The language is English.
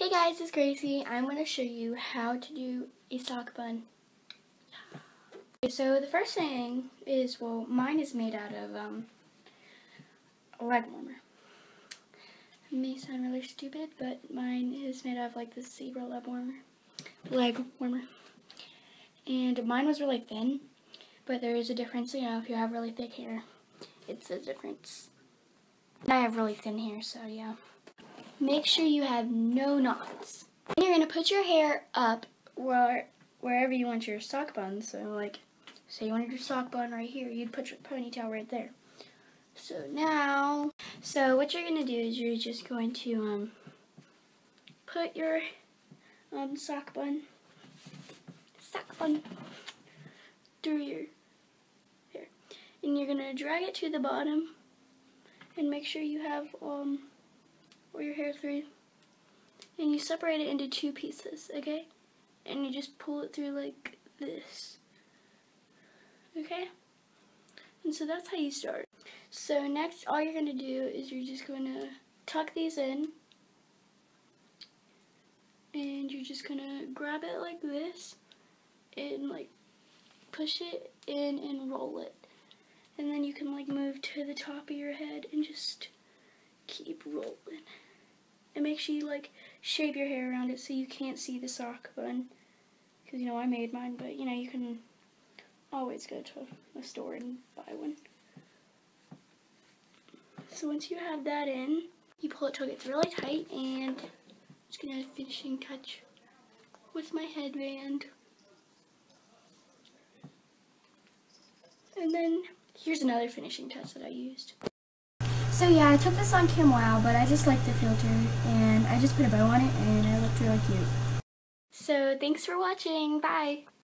Hey guys, it's Gracie. I'm going to show you how to do a sock bun. Okay, so the first thing is, well, mine is made out of um, leg warmer. It may sound really stupid, but mine is made out of like this zebra leg warmer. Leg warmer. And mine was really thin, but there is a difference, you know, if you have really thick hair, it's a difference. I have really thin hair, so yeah make sure you have no knots. And you're going to put your hair up where, wherever you want your sock bun. So like, say you wanted your sock bun right here, you'd put your ponytail right there. So now, so what you're going to do is you're just going to um, put your um, sock bun, sock bun through your hair. And you're going to drag it to the bottom and make sure you have um, or your hair through and you separate it into two pieces, okay? And you just pull it through like this, okay? And so that's how you start. So next, all you're going to do is you're just going to tuck these in. And you're just going to grab it like this and like push it in and roll it. And then you can like move to the top of your head and just keep rolling. And make sure you like shape your hair around it so you can't see the sock bun. Because you know I made mine, but you know you can always go to a store and buy one. So once you have that in, you pull it till it gets really tight and I'm just gonna finishing touch with my headband. And then here's another finishing touch that I used. So yeah, I took this on CamWow, but I just like the filter, and I just put a bow on it, and it looked really cute. So thanks for watching, bye!